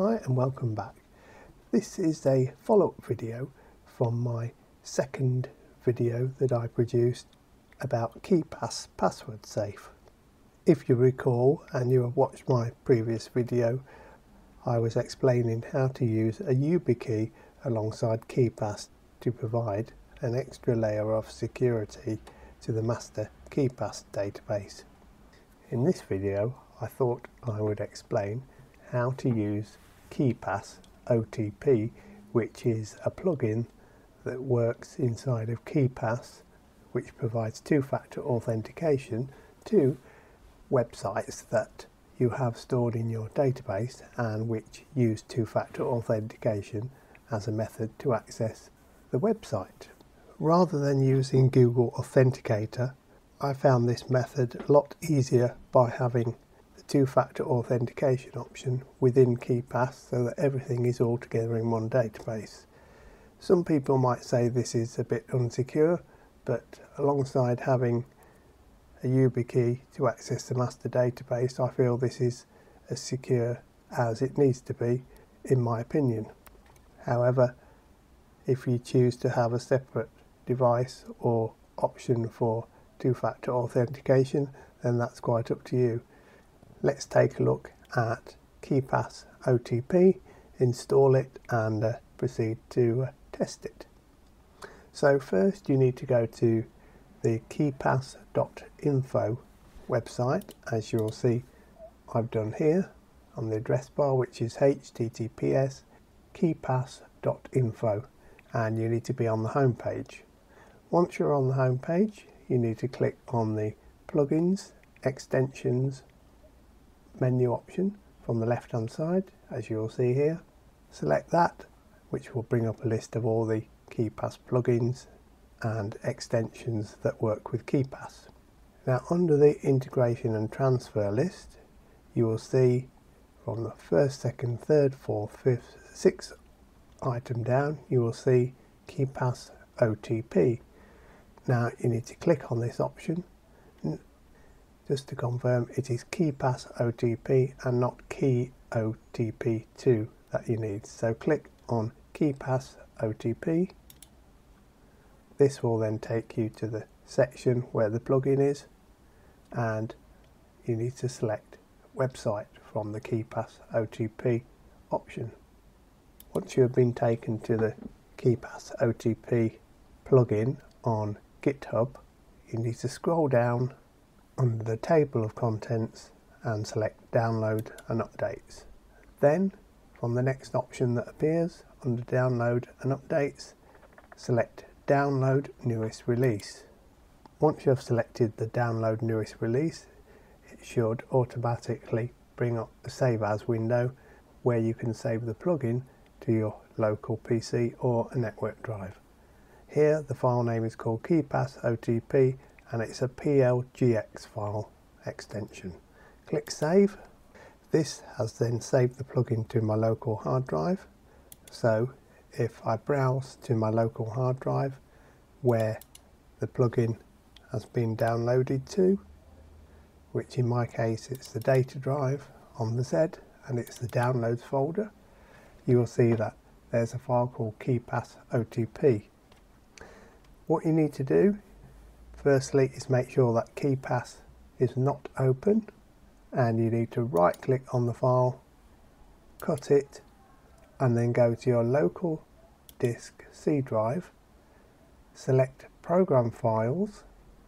Hi and welcome back. This is a follow-up video from my second video that I produced about KeePass password safe. If you recall and you have watched my previous video, I was explaining how to use a YubiKey alongside KeePass to provide an extra layer of security to the master KeePass database. In this video I thought I would explain how to use KeePass OTP, which is a plugin that works inside of KeePass, which provides two-factor authentication to websites that you have stored in your database and which use two-factor authentication as a method to access the website. Rather than using Google Authenticator, I found this method a lot easier by having two-factor authentication option within KeePass so that everything is all together in one database. Some people might say this is a bit unsecure, but alongside having a YubiKey to access the master database, I feel this is as secure as it needs to be, in my opinion. However, if you choose to have a separate device or option for two-factor authentication, then that's quite up to you let's take a look at KeePass OTP, install it and uh, proceed to uh, test it. So first you need to go to the keepass.info website as you'll see I've done here on the address bar which is https keepass.info and you need to be on the home page. Once you're on the home page you need to click on the plugins, extensions menu option from the left hand side as you'll see here. Select that which will bring up a list of all the KeePass plugins and extensions that work with KeePass. Now under the integration and transfer list you will see from the first, second, third, fourth, fifth, sixth item down you will see KeePass OTP. Now you need to click on this option just to confirm, it is KeePass OTP and not Key OTP2 that you need. So click on KeePass OTP. This will then take you to the section where the plugin is and you need to select website from the KeePass OTP option. Once you have been taken to the KeePass OTP plugin on GitHub, you need to scroll down under the table of contents and select download and updates. Then from the next option that appears under download and updates, select download newest release. Once you have selected the download newest release, it should automatically bring up the save as window where you can save the plugin to your local PC or a network drive. Here the file name is called KeePass OTP and it's a PLGX file extension. Click Save. This has then saved the plugin to my local hard drive. So if I browse to my local hard drive where the plugin has been downloaded to, which in my case it's the data drive on the Z and it's the downloads folder, you will see that there's a file called KeePass OTP. What you need to do Firstly is make sure that KeePass is not open and you need to right click on the file, cut it and then go to your local disk C drive, select program files,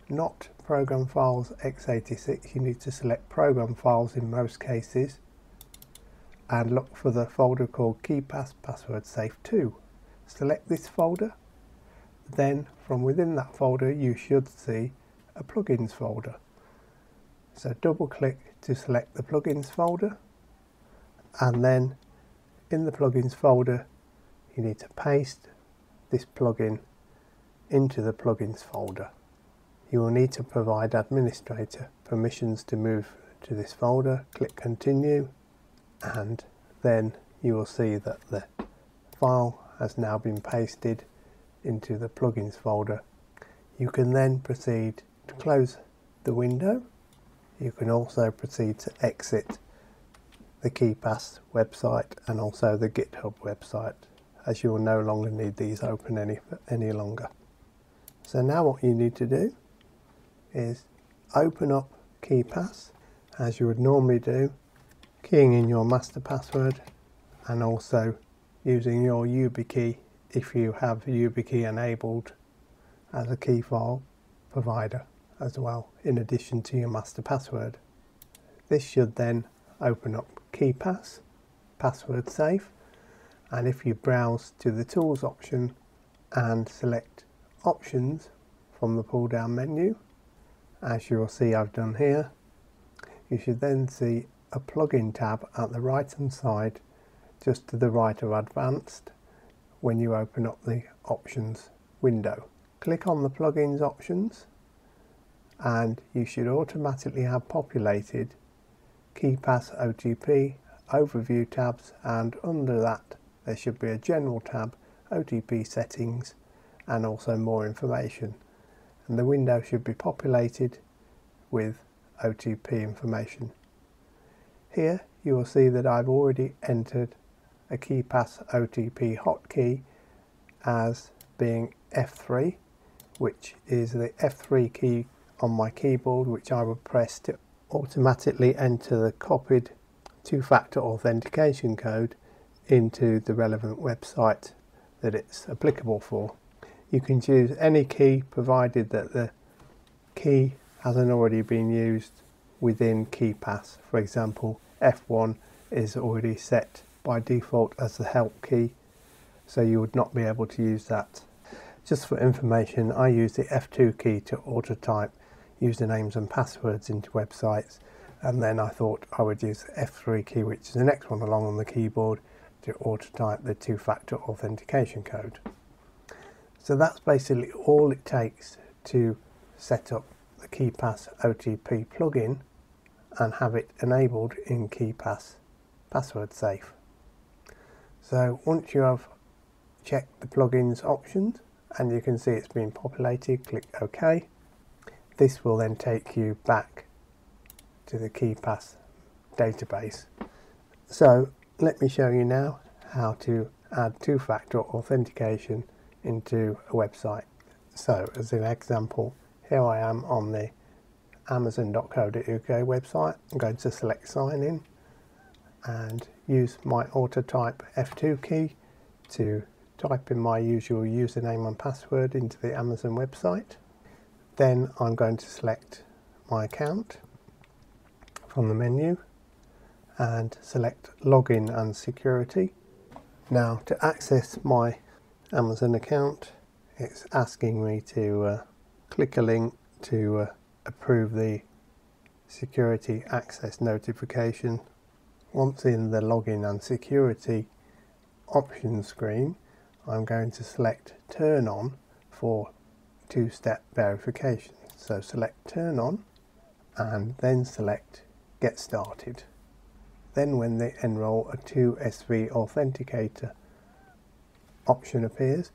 not program files x86, you need to select program files in most cases and look for the folder called KeePass Password Safe 2. Select this folder then from within that folder you should see a plugins folder. So double click to select the plugins folder and then in the plugins folder you need to paste this plugin into the plugins folder. You will need to provide administrator permissions to move to this folder. Click continue and then you will see that the file has now been pasted into the plugins folder. You can then proceed to close the window. You can also proceed to exit the KeePass website and also the GitHub website as you will no longer need these open any, any longer. So now what you need to do is open up KeePass as you would normally do, keying in your master password and also using your YubiKey if you have YubiKey enabled as a key file provider as well in addition to your master password. This should then open up KeePass, password safe and if you browse to the tools option and select options from the pull down menu as you'll see I've done here you should then see a plugin tab at the right hand side just to the right of advanced when you open up the options window click on the plugins options and you should automatically have populated KeePass OTP overview tabs and under that there should be a general tab OTP settings and also more information and the window should be populated with OTP information. Here you will see that I've already entered a KeePass OTP hotkey as being F3 which is the F3 key on my keyboard which I would press to automatically enter the copied two-factor authentication code into the relevant website that it's applicable for. You can choose any key provided that the key hasn't already been used within KeePass. For example, F1 is already set by default as the help key, so you would not be able to use that. Just for information, I use the F2 key to auto type usernames and passwords into websites and then I thought I would use the F3 key which is the next one along on the keyboard to auto type the two-factor authentication code. So that's basically all it takes to set up the KeePass OTP plugin and have it enabled in KeePass password safe. So once you have checked the plugins options and you can see it's been populated, click OK. This will then take you back to the KeePass database. So let me show you now how to add two-factor authentication into a website. So as an example, here I am on the amazon.co.uk website. I'm going to select sign in and use my auto type F2 key to type in my usual username and password into the Amazon website. Then I'm going to select my account from the menu and select login and security. Now to access my Amazon account it's asking me to uh, click a link to uh, approve the security access notification. Once in the login and security options screen I'm going to select turn on for two-step verification. So select turn on and then select get started. Then when they enroll a 2SV authenticator option appears,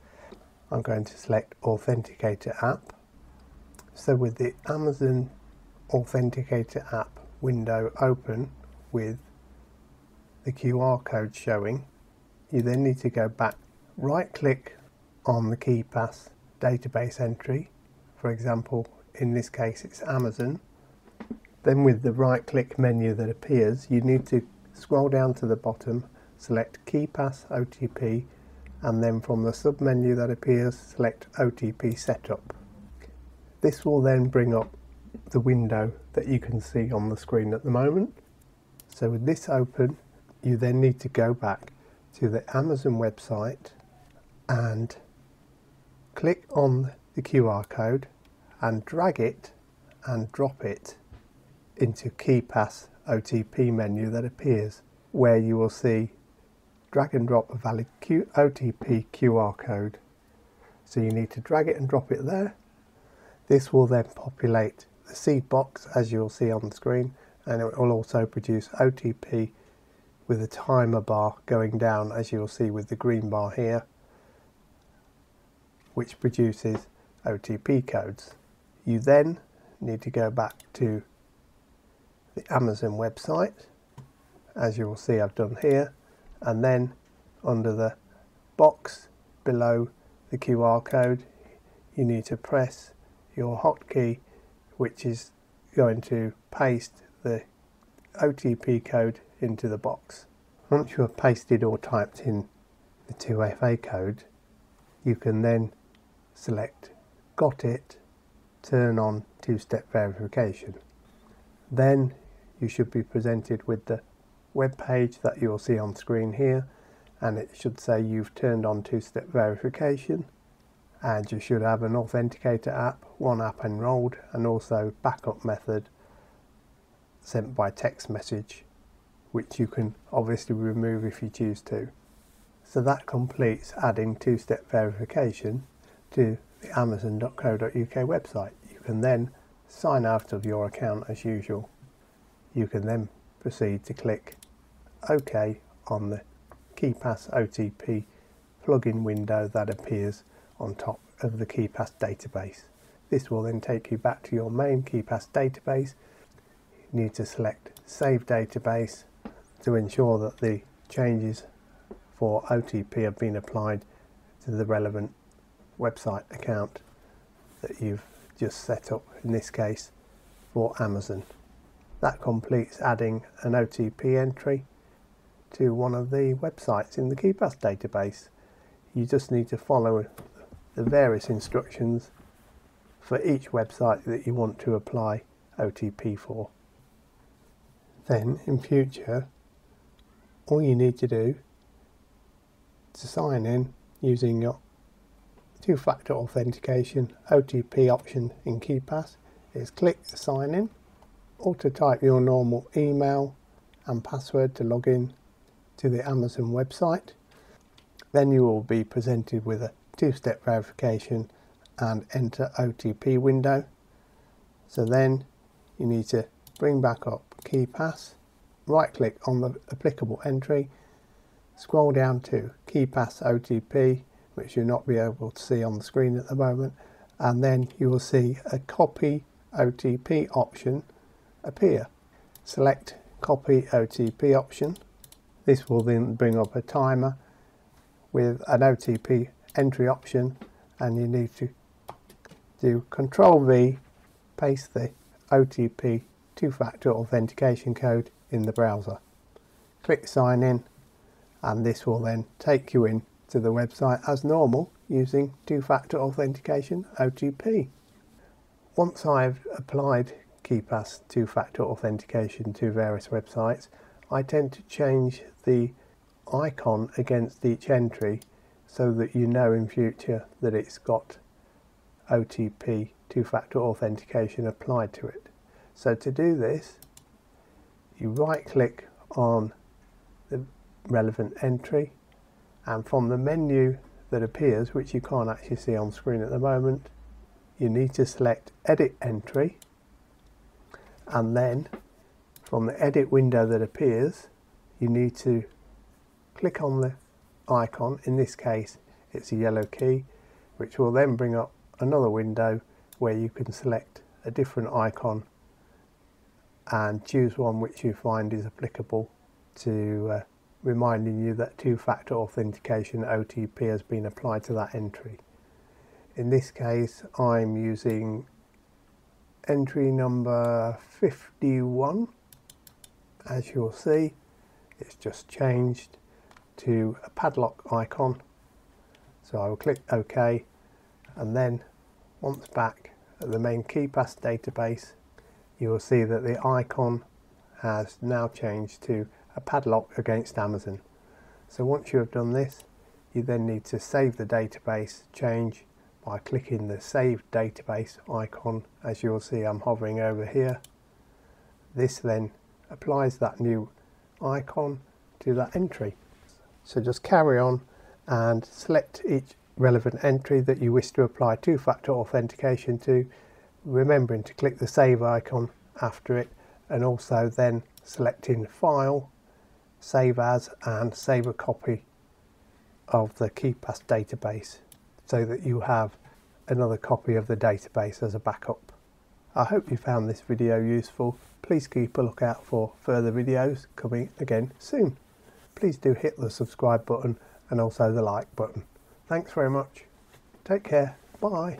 I'm going to select authenticator app. So with the Amazon authenticator app window open with the QR code showing, you then need to go back, right click on the KeePass database entry. For example, in this case it's Amazon then with the right click menu that appears, you need to scroll down to the bottom, select KeePass OTP, and then from the sub menu that appears, select OTP Setup. This will then bring up the window that you can see on the screen at the moment. So with this open, you then need to go back to the Amazon website and click on the QR code and drag it and drop it into KeePass OTP menu that appears where you will see drag and drop a valid Q OTP QR code. So you need to drag it and drop it there. This will then populate the seed box as you'll see on the screen and it will also produce OTP with a timer bar going down as you'll see with the green bar here which produces OTP codes. You then need to go back to the Amazon website as you will see I've done here and then under the box below the QR code you need to press your hotkey which is going to paste the OTP code into the box. Once you have pasted or typed in the 2FA code you can then select got it turn on two-step verification then you should be presented with the web page that you'll see on screen here and it should say you've turned on two-step verification and you should have an authenticator app, one app enrolled and also backup method sent by text message which you can obviously remove if you choose to. So that completes adding two-step verification to the amazon.co.uk website. You can then sign out of your account as usual. You can then proceed to click OK on the KeePass OTP plugin window that appears on top of the KeePass database. This will then take you back to your main KeePass database. You need to select Save Database to ensure that the changes for OTP have been applied to the relevant website account that you've just set up, in this case for Amazon. That completes adding an OTP entry to one of the websites in the KeePass database. You just need to follow the various instructions for each website that you want to apply OTP for. Then in future, all you need to do to sign in using your two-factor authentication OTP option in KeePass is click sign in or to type your normal email and password to log in to the Amazon website. Then you will be presented with a two-step verification and enter OTP window. So then you need to bring back up KeePass, right click on the applicable entry, scroll down to KeePass OTP, which you'll not be able to see on the screen at the moment, and then you will see a copy OTP option appear. Select copy OTP option. This will then bring up a timer with an OTP entry option and you need to do control V, paste the OTP two-factor authentication code in the browser. Click sign in and this will then take you in to the website as normal using two-factor authentication OTP. Once I've applied KeePass two-factor authentication to various websites, I tend to change the icon against each entry so that you know in future that it's got OTP two-factor authentication applied to it. So to do this, you right click on the relevant entry and from the menu that appears, which you can't actually see on screen at the moment, you need to select edit entry and then from the edit window that appears you need to click on the icon. In this case it's a yellow key which will then bring up another window where you can select a different icon and choose one which you find is applicable to uh, reminding you that two-factor authentication OTP has been applied to that entry. In this case I'm using entry number 51 as you'll see it's just changed to a padlock icon so I will click OK and then once back at the main KeePass database you will see that the icon has now changed to a padlock against Amazon. So once you have done this you then need to save the database change by clicking the Save Database icon. As you'll see, I'm hovering over here. This then applies that new icon to that entry. So just carry on and select each relevant entry that you wish to apply two-factor authentication to, remembering to click the Save icon after it and also then selecting File, Save As and Save a Copy of the KeePass database so that you have another copy of the database as a backup I hope you found this video useful. Please keep a lookout for further videos coming again soon. Please do hit the subscribe button and also the like button. Thanks very much. Take care. Bye.